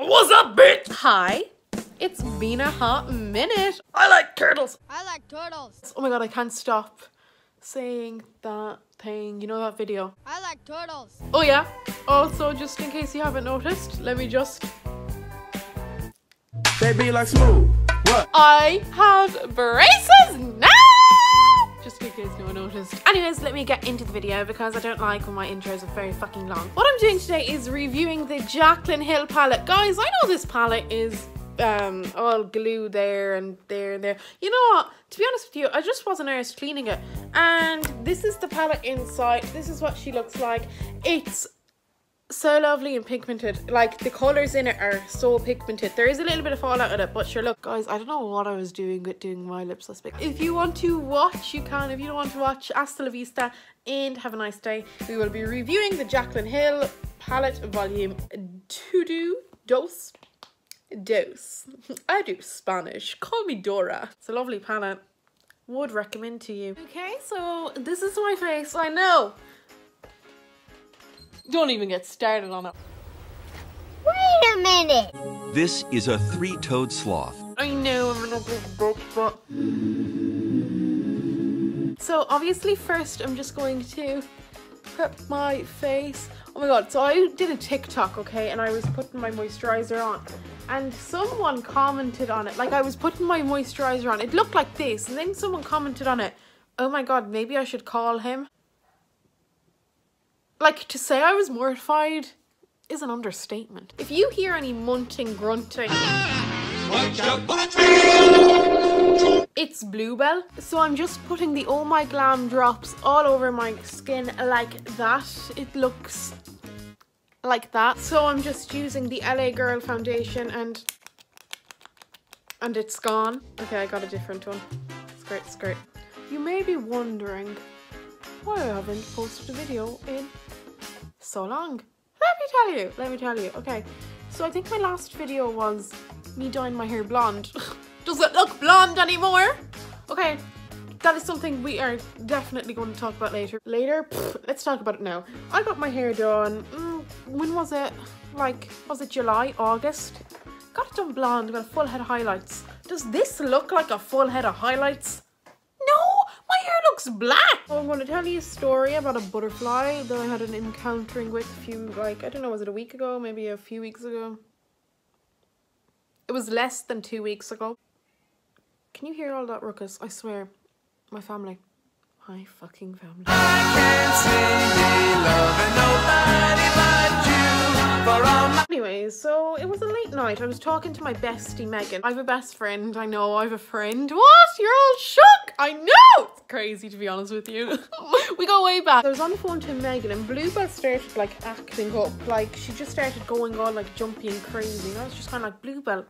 What's up, bitch? Hi, it's been a hot minute. I like turtles. I like turtles. Oh my god, I can't stop saying that thing. You know that video? I like turtles. Oh yeah. Also, just in case you haven't noticed, let me just. They be like smooth. What? I have braces now! Just in case no one noticed. Anyways, let me get into the video because I don't like when my intros are very fucking long. What I'm doing today is reviewing the Jaclyn Hill palette. Guys, I know this palette is um all glue there and there and there. You know what? To be honest with you, I just wasn't arsed cleaning it. And this is the palette inside. This is what she looks like. It's so lovely and pigmented. Like the colors in it are so pigmented. There is a little bit of fallout in it, but sure, look, guys, I don't know what I was doing with doing my lips last week. If you want to watch, you can. If you don't want to watch, hasta la vista and have a nice day. We will be reviewing the Jaclyn Hill palette volume to do dose. Dose. I do Spanish. Call me Dora. It's a lovely palette. Would recommend to you. Okay, so this is my face. I know. Don't even get started on it. Wait a minute. This is a three-toed sloth. I know I'm gonna get broke, but so obviously first I'm just going to prep my face. Oh my god, so I did a TikTok, okay, and I was putting my moisturizer on. And someone commented on it, like I was putting my moisturizer on. It looked like this, and then someone commented on it. Oh my god, maybe I should call him. Like to say I was mortified is an understatement. If you hear any munting, grunting, it's Bluebell. So I'm just putting the Oh My Glam drops all over my skin like that. It looks like that. So I'm just using the LA Girl foundation and and it's gone. Okay, I got a different one. It's great, it's great. You may be wondering why I haven't posted a video in so long. Let me tell you, let me tell you. Okay, so I think my last video was me dyeing my hair blonde. Does it look blonde anymore? Okay, that is something we are definitely going to talk about later. Later? Let's talk about it now. I got my hair done, mm, when was it? Like, was it July, August? Got it done blonde, got a full head of highlights. Does this look like a full head of highlights? No, looks black. So I'm going to tell you a story about a butterfly that I had an encountering with a few, like, I don't know, was it a week ago? Maybe a few weeks ago? It was less than two weeks ago. Can you hear all that ruckus? I swear. My family. My fucking family. Night. I was talking to my bestie Megan. I have a best friend. I know I have a friend. What? You're all shook. I know. It's crazy to be honest with you. we go way back. I was on the phone to Megan and Bluebell started like acting up. Like she just started going all like jumpy and crazy. And I was just kind of like, Bluebell,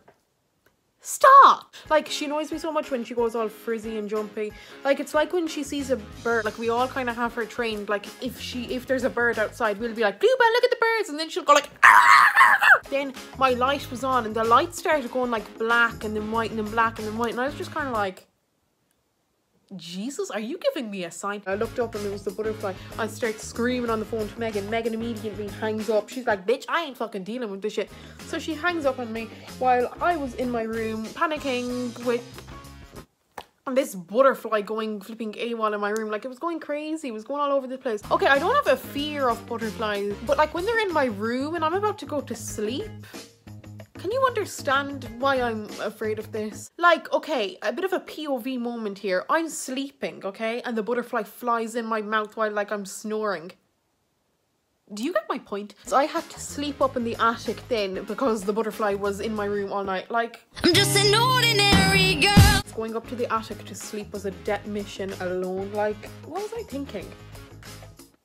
Stop! Like, she annoys me so much when she goes all frizzy and jumpy. Like, it's like when she sees a bird, like, we all kind of have her trained. Like, if she, if there's a bird outside, we'll be like, Bluebell, look at the birds! And then she'll go like, ah! Then my light was on and the light started going like black and then white and then black and then white. And I was just kind of like, Jesus, are you giving me a sign? I looked up and it was the butterfly. I start screaming on the phone to Megan. Megan immediately hangs up. She's like, bitch, I ain't fucking dealing with this shit. So she hangs up on me while I was in my room panicking with this butterfly going flipping a AWOL in my room. Like it was going crazy. It was going all over the place. Okay, I don't have a fear of butterflies, but like when they're in my room and I'm about to go to sleep, can you understand why I'm afraid of this? Like, okay, a bit of a POV moment here. I'm sleeping, okay? And the butterfly flies in my mouth while like I'm snoring. Do you get my point? So I had to sleep up in the attic then because the butterfly was in my room all night. Like, I'm just an ordinary girl. going up to the attic to sleep was a death mission alone. Like, what was I thinking?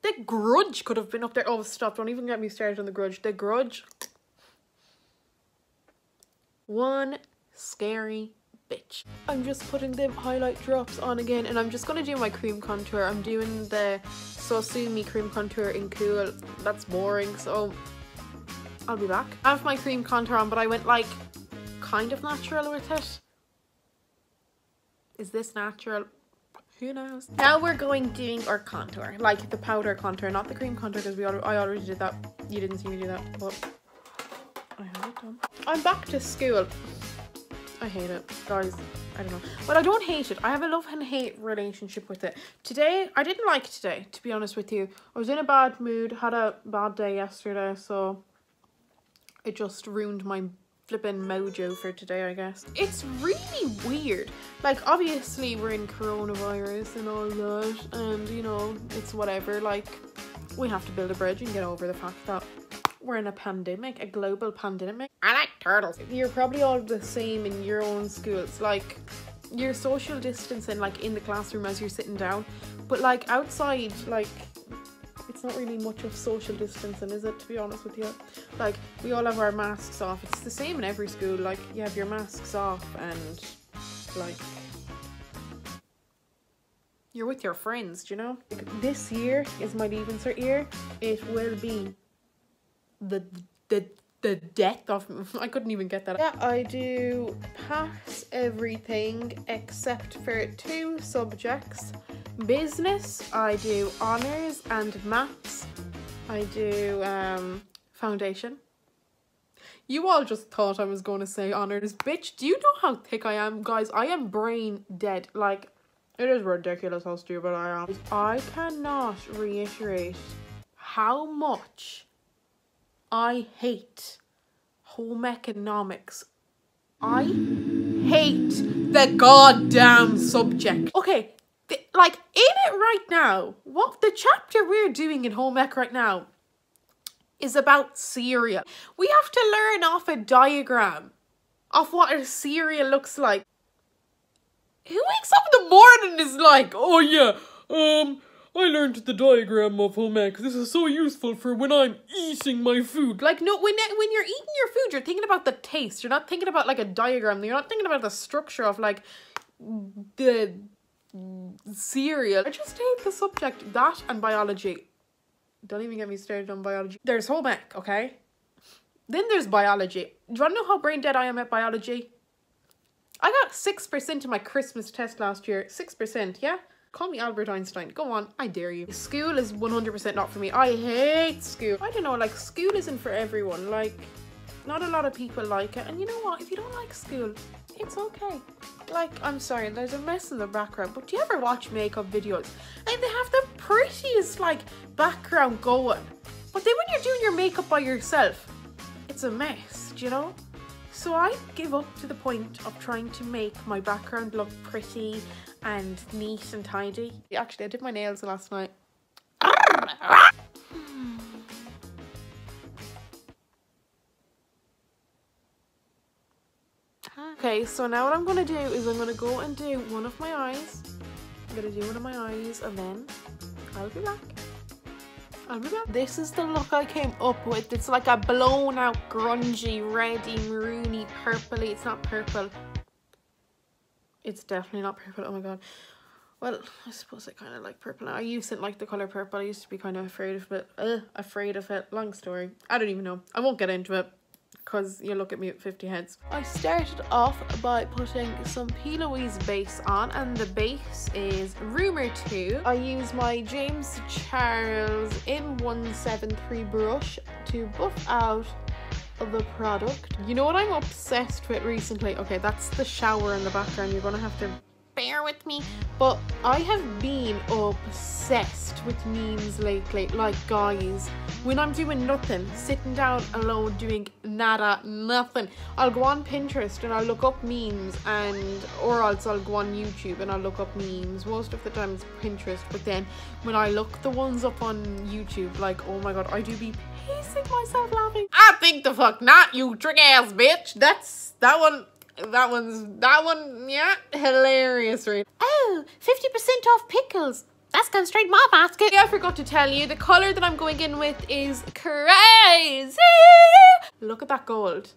The grudge could have been up there. Oh, stop. Don't even get me started on the grudge. The grudge one scary bitch. I'm just putting the highlight drops on again and I'm just going to do my cream contour. I'm doing the Sosumi cream contour in Cool. That's boring, so I'll be back. I have my cream contour on, but I went like kind of natural with it. Is this natural? Who knows? Now we're going doing our contour, like the powder contour, not the cream contour because we already, I already did that. You didn't see me do that, but I have it done. I'm back to school. I hate it, guys. I don't know. But I don't hate it. I have a love and hate relationship with it. Today, I didn't like today, to be honest with you. I was in a bad mood, had a bad day yesterday, so it just ruined my flipping mojo for today, I guess. It's really weird. Like, obviously, we're in coronavirus and all that, and you know, it's whatever. Like, we have to build a bridge and get over the fact that we're in a pandemic, a global pandemic. I like turtles. You're probably all the same in your own schools. Like, you're social distancing, like, in the classroom as you're sitting down, but like outside, like, it's not really much of social distancing, is it, to be honest with you? Like, we all have our masks off. It's the same in every school. Like, you have your masks off and, like, you're with your friends, do you know? This year is my leaving cert year. It will be the, the, the death of I couldn't even get that. Yeah, I do pass everything except for two subjects business, I do honours and maths. I do um, foundation. You all just thought I was going to say honours. Bitch, do you know how thick I am? Guys, I am brain dead. Like, it is ridiculous how stupid I am. I cannot reiterate how much I hate home economics. I hate the goddamn subject. Okay, like in it right now, what the chapter we're doing in home ec right now is about cereal. We have to learn off a diagram of what a cereal looks like. Who wakes up in the morning and is like, oh yeah, um, I learned the diagram of home. This is so useful for when I'm eating my food. Like, no, when when you're eating your food, you're thinking about the taste. You're not thinking about like a diagram. You're not thinking about the structure of like the cereal. I just hate the subject. That and biology. Don't even get me started on biology. There's home okay? Then there's biology. Do you want to know how brain dead I am at biology? I got 6% in my Christmas test last year. 6%, yeah? Call me Albert Einstein. Go on, I dare you. School is 100% not for me. I hate school. I don't know, like, school isn't for everyone. Like, not a lot of people like it. And you know what? If you don't like school, it's okay. Like, I'm sorry, there's a mess in the background, but do you ever watch makeup videos? And they have the prettiest, like, background going. But then when you're doing your makeup by yourself, it's a mess, do you know? So I give up to the point of trying to make my background look pretty and neat and tidy. Actually, I did my nails last night. Okay, so now what I'm gonna do is I'm gonna go and do one of my eyes. I'm gonna do one of my eyes and then I'll be back. I'll be back. This is the look I came up with. It's like a blown out grungy, reddy, maroony, purpley. It's not purple. It's definitely not purple. Oh my god. Well, I suppose I kind of like purple now. I used to like the colour purple. I used to be kind of afraid of it. Uh, afraid of it. Long story. I don't even know. I won't get into it because you look at me at 50 heads. I started off by putting some P. Louise base on and the base is Rumour 2. I use my James Charles M173 brush to buff out the product. You know what I'm obsessed with recently? Okay, that's the shower in the background. You're gonna have to bear with me. But I have been obsessed with memes lately. Like, guys, when I'm doing nothing, sitting down alone doing nada, nothing, I'll go on Pinterest and I'll look up memes and, or else I'll go on YouTube and I'll look up memes. Most of the time it's Pinterest, but then when I look the ones up on YouTube, like, oh my god, I do be pacing myself laughing. I think the fuck not, you trick ass bitch. That's, that one, that one's, that one, yeah, hilarious, right? Oh, 50% off pickles. That's going straight in my basket. Yeah, I forgot to tell you, the colour that I'm going in with is crazy. Look at that gold.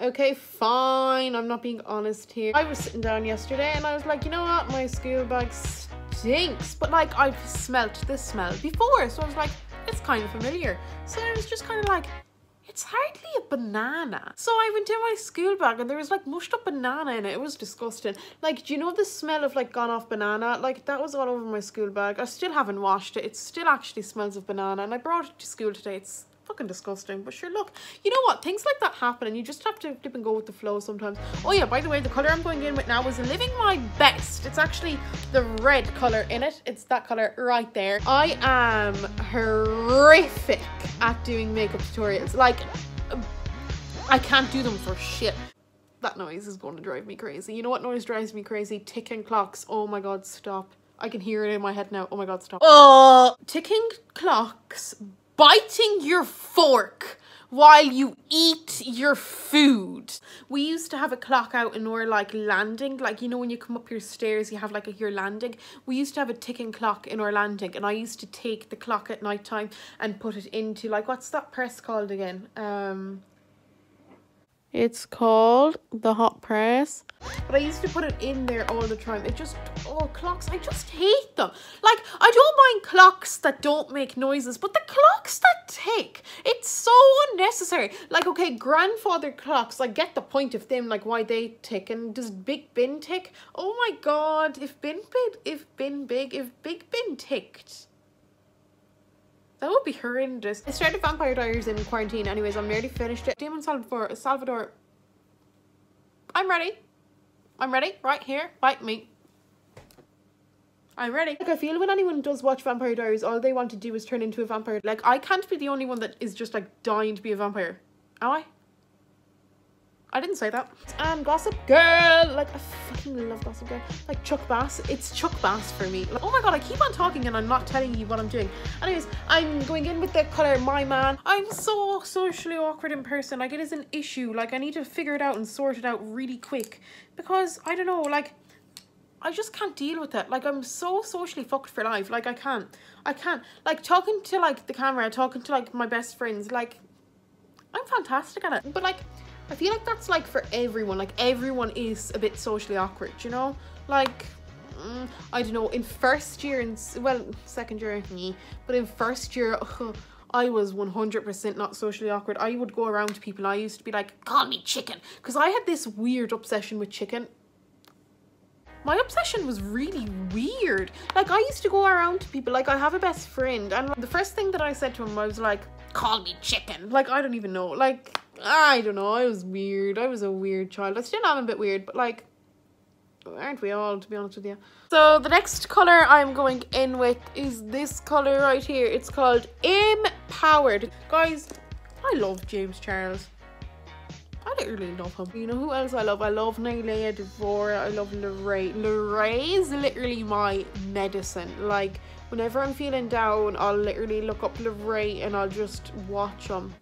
Okay, fine. I'm not being honest here. I was sitting down yesterday and I was like, you know what? My school bag stinks. But like, I've smelt this smell before. So I was like, it's kind of familiar. So I was just kind of like, it's hardly a banana. So I went in my school bag and there was like mushed up banana in it. It was disgusting. Like, do you know the smell of like gone off banana? Like that was all over my school bag. I still haven't washed it. It still actually smells of banana and I brought it to school today. It's fucking disgusting. But sure, look, you know what? Things like that happen and you just have to dip and go with the flow sometimes. Oh yeah, by the way, the colour I'm going in with now is Living My Best. It's actually the red colour in it. It's that colour right there. I am horrific at doing makeup tutorials. Like, I can't do them for shit. That noise is going to drive me crazy. You know what noise drives me crazy? Ticking clocks. Oh my god, stop. I can hear it in my head now. Oh my god, stop. Oh! Ticking clocks biting your fork while you eat your food. We used to have a clock out in our like landing, like you know when you come up your stairs you have like a your landing. We used to have a ticking clock in our landing and I used to take the clock at night time and put it into like what's that press called again? Um it's called the hot press. But I used to put it in there all the time. It just, oh, clocks, I just hate them. Like, I don't mind clocks that don't make noises, but the clocks that tick, it's so unnecessary. Like, okay, grandfather clocks, I get the point of them, like why they tick. And does Big Ben tick? Oh my god, if Ben Big, if Ben Big, if Big Ben ticked, that would be horrendous. I started Vampire Diaries in quarantine anyways. I'm nearly finished it. Damon Salvatore, Salvatore. I'm ready. I'm ready. Right here. Bite me. I'm ready. Like I feel when anyone does watch Vampire Diaries, all they want to do is turn into a vampire. Like I can't be the only one that is just like dying to be a vampire. Am I? I didn't say that. And Gossip Girl, like I fucking love Gossip Girl. Like Chuck Bass, it's Chuck Bass for me. Like, oh my god, I keep on talking and I'm not telling you what I'm doing. Anyways, I'm going in with the color My Man. I'm so socially awkward in person. Like it is an issue. Like I need to figure it out and sort it out really quick because I don't know. Like I just can't deal with it. Like I'm so socially fucked for life. Like I can't. I can't. Like talking to like the camera, talking to like my best friends. Like I'm fantastic at it. But like I feel like that's like for everyone. Like everyone is a bit socially awkward, you know? Like, mm, I don't know, in first year and, well, second year, me, but in first year, ugh, I was 100% not socially awkward. I would go around to people, I used to be like, call me chicken. Because I had this weird obsession with chicken. My obsession was really weird. Like, I used to go around to people, like, I have a best friend, and the first thing that I said to him, I was like, call me chicken. Like, I don't even know. Like, I don't know. I was weird. I was a weird child. I still am a bit weird, but like, aren't we all, to be honest with you? So the next colour I'm going in with is this colour right here. It's called Empowered. Guys, I love James Charles. I literally love him. You know who else I love? I love Nayla Devora. I love Larray. Larray is literally my medicine. Like, whenever I'm feeling down, I'll literally look up Larray and I'll just watch him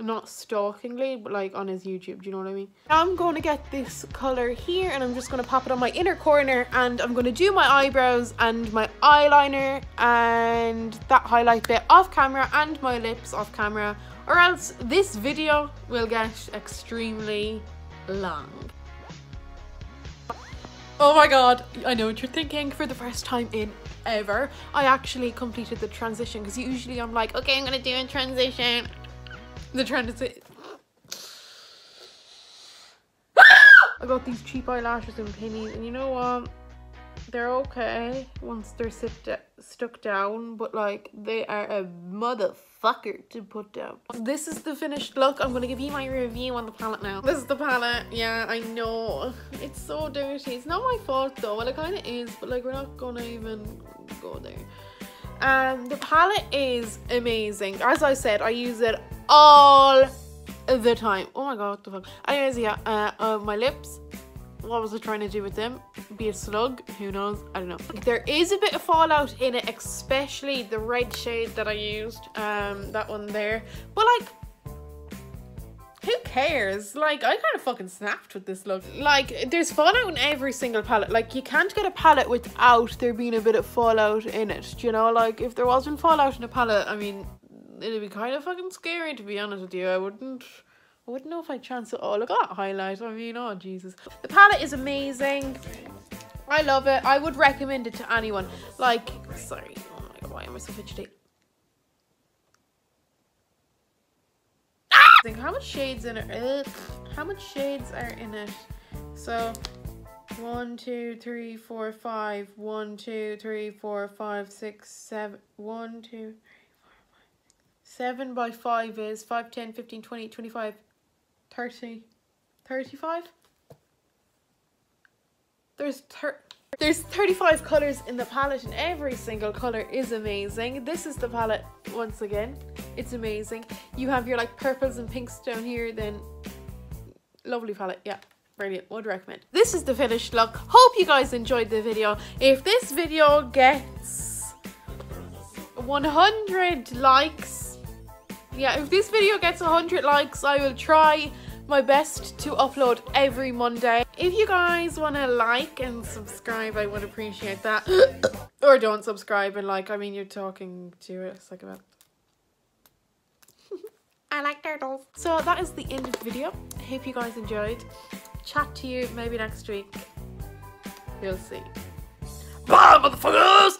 not stalkingly, but like on his YouTube, do you know what I mean? I'm to get this colour here and I'm just to pop it on my inner corner and I'm to do my eyebrows and my eyeliner and that highlight bit off camera and my lips off camera or else this video will get extremely long. Oh my god, I know what you're thinking for the first time in ever. I actually completed the transition because usually I'm like, okay, I'm gonna do a transition they're trying to say. I got these cheap eyelashes and Penneys, and you know what? They're okay once they're sit stuck down, but like they are a motherfucker to put down. This is the finished look. I'm gonna give you my review on the palette now. This is the palette. Yeah, I know. It's so dirty. It's not my fault though. Well, it kind of is, but like we're not gonna even go there. Um, the palette is amazing. As I said, I use it all the time. Oh my god, what the fuck. Anyways, yeah, uh, uh, my lips. What was I trying to do with them? Be a slug? Who knows? I don't know. There is a bit of fallout in it, especially the red shade that I used. Um, that one there. But like, who cares? Like, I kind of fucking snapped with this look. Like, there's fallout in every single palette. Like, you can't get a palette without there being a bit of fallout in it. Do you know? Like, if there wasn't fallout in a palette, I mean, it'd be kind of fucking scary to be honest with you. I wouldn't I wouldn't know if I'd chance it. Oh, look at that highlight. I mean, oh Jesus. The palette is amazing. I love it. I would recommend it to anyone. Like, sorry. Oh my god, why am I so fidgety? Ah! How much shades in it? How much shades are in it? So, one, two, three, four, five. One, two, three, four, five, six, seven. One, two, 7 by 5 is 5, 10, 15, 20, 25, 30, 35? There's thir there's 35 colours in the palette and every single colour is amazing. This is the palette once again. It's amazing. You have your like purples and pinks down here then lovely palette, yeah brilliant would recommend this is the finished look hope you guys enjoyed the video if this video gets 100 likes yeah, if this video gets 100 likes, I will try my best to upload every Monday. If you guys want to like and subscribe, I would appreciate that. or don't subscribe and like, I mean, you're talking to us like about. I like turtles. So that is the end of the video. I hope you guys enjoyed. Chat to you maybe next week. You'll see. Bye, motherfuckers!